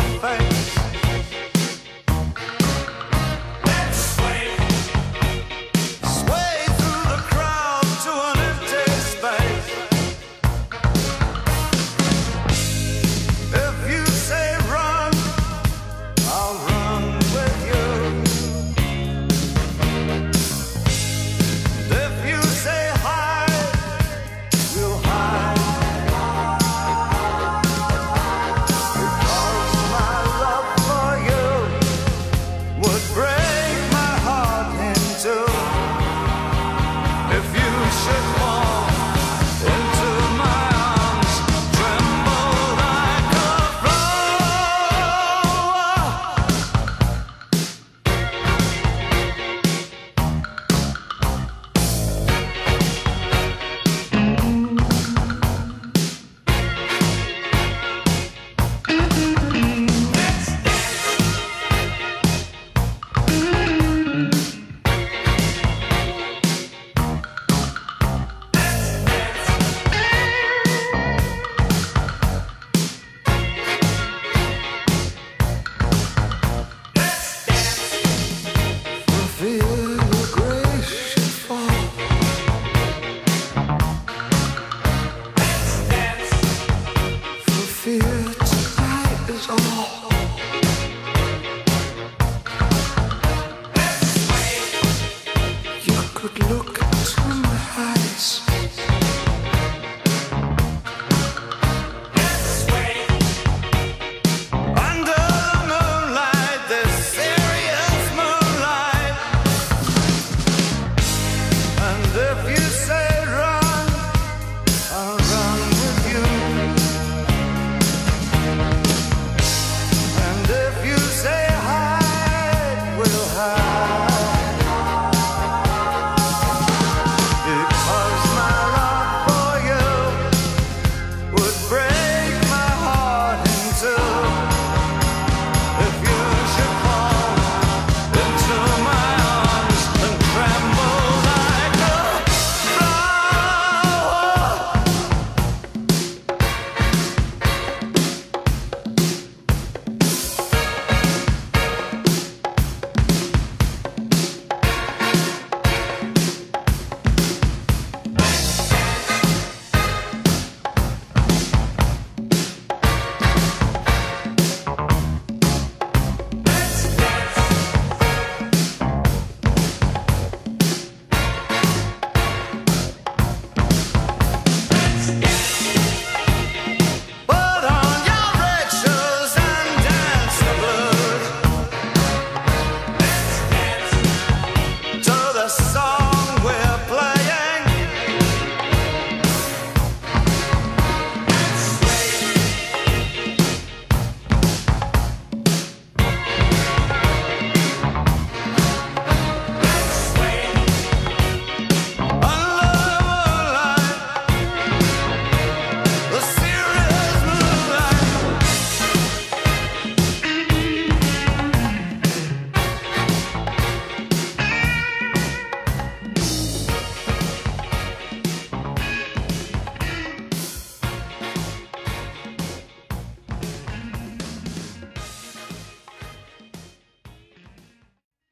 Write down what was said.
perfect. should